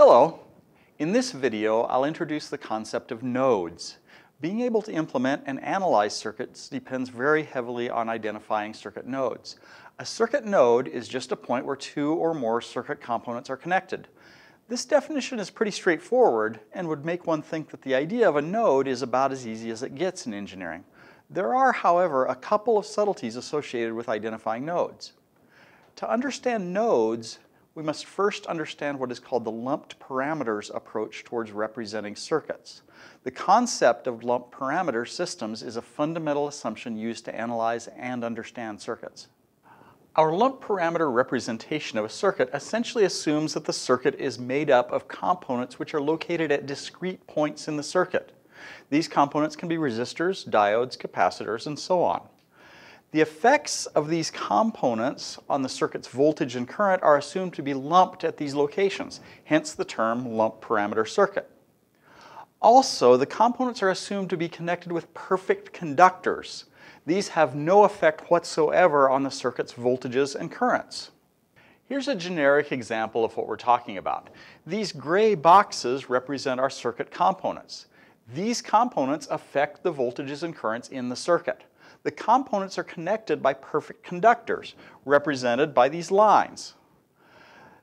Hello. In this video, I'll introduce the concept of nodes. Being able to implement and analyze circuits depends very heavily on identifying circuit nodes. A circuit node is just a point where two or more circuit components are connected. This definition is pretty straightforward and would make one think that the idea of a node is about as easy as it gets in engineering. There are, however, a couple of subtleties associated with identifying nodes. To understand nodes, we must first understand what is called the lumped parameters approach towards representing circuits. The concept of lumped parameter systems is a fundamental assumption used to analyze and understand circuits. Our lumped parameter representation of a circuit essentially assumes that the circuit is made up of components which are located at discrete points in the circuit. These components can be resistors, diodes, capacitors, and so on. The effects of these components on the circuit's voltage and current are assumed to be lumped at these locations, hence the term lump parameter circuit. Also, the components are assumed to be connected with perfect conductors. These have no effect whatsoever on the circuit's voltages and currents. Here's a generic example of what we're talking about. These gray boxes represent our circuit components. These components affect the voltages and currents in the circuit the components are connected by perfect conductors, represented by these lines.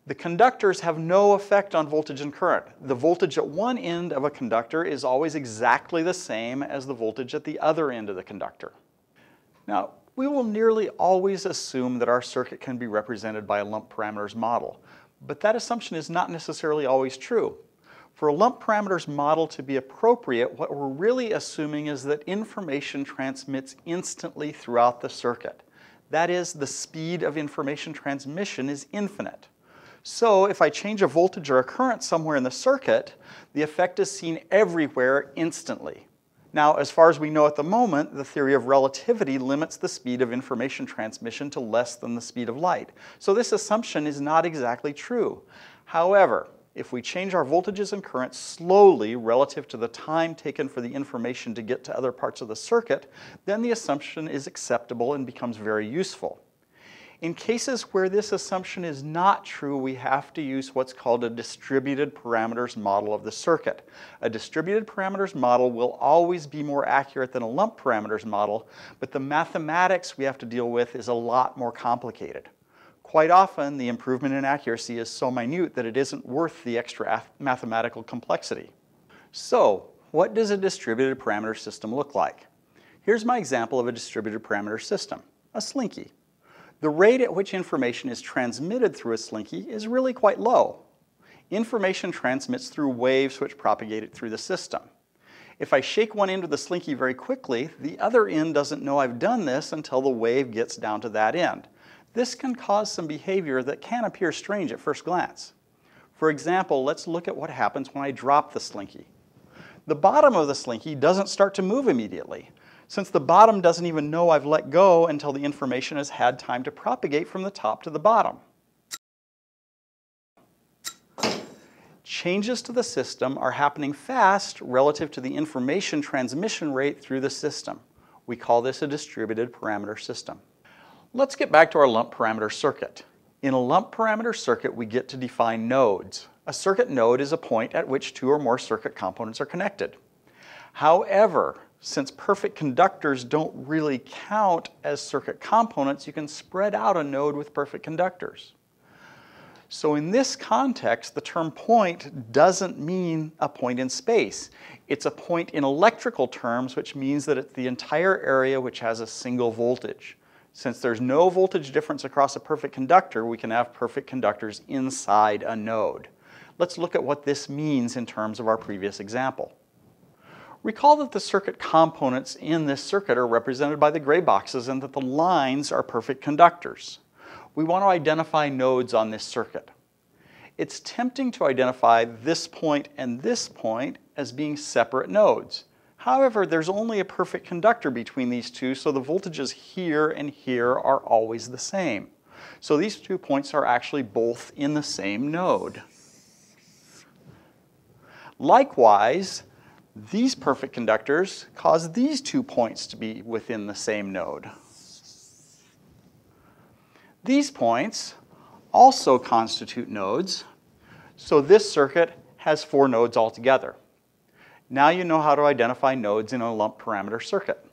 The conductors have no effect on voltage and current. The voltage at one end of a conductor is always exactly the same as the voltage at the other end of the conductor. Now, we will nearly always assume that our circuit can be represented by a lump parameters model, but that assumption is not necessarily always true. For a lump parameters model to be appropriate, what we're really assuming is that information transmits instantly throughout the circuit. That is, the speed of information transmission is infinite. So if I change a voltage or a current somewhere in the circuit, the effect is seen everywhere instantly. Now, as far as we know at the moment, the theory of relativity limits the speed of information transmission to less than the speed of light. So this assumption is not exactly true. However, if we change our voltages and currents slowly relative to the time taken for the information to get to other parts of the circuit, then the assumption is acceptable and becomes very useful. In cases where this assumption is not true, we have to use what's called a distributed parameters model of the circuit. A distributed parameters model will always be more accurate than a lump parameters model, but the mathematics we have to deal with is a lot more complicated. Quite often, the improvement in accuracy is so minute that it isn't worth the extra mathematical complexity. So, what does a distributed parameter system look like? Here's my example of a distributed parameter system, a slinky. The rate at which information is transmitted through a slinky is really quite low. Information transmits through waves which propagate it through the system. If I shake one end of the slinky very quickly, the other end doesn't know I've done this until the wave gets down to that end. This can cause some behavior that can appear strange at first glance. For example, let's look at what happens when I drop the slinky. The bottom of the slinky doesn't start to move immediately, since the bottom doesn't even know I've let go until the information has had time to propagate from the top to the bottom. Changes to the system are happening fast relative to the information transmission rate through the system. We call this a distributed parameter system. Let's get back to our lump parameter circuit. In a lump parameter circuit, we get to define nodes. A circuit node is a point at which two or more circuit components are connected. However, since perfect conductors don't really count as circuit components, you can spread out a node with perfect conductors. So in this context, the term point doesn't mean a point in space. It's a point in electrical terms, which means that it's the entire area which has a single voltage. Since there's no voltage difference across a perfect conductor, we can have perfect conductors inside a node. Let's look at what this means in terms of our previous example. Recall that the circuit components in this circuit are represented by the gray boxes and that the lines are perfect conductors. We want to identify nodes on this circuit. It's tempting to identify this point and this point as being separate nodes. However, there's only a perfect conductor between these two, so the voltages here and here are always the same. So these two points are actually both in the same node. Likewise, these perfect conductors cause these two points to be within the same node. These points also constitute nodes, So this circuit has four nodes altogether. Now you know how to identify nodes in a lump parameter circuit.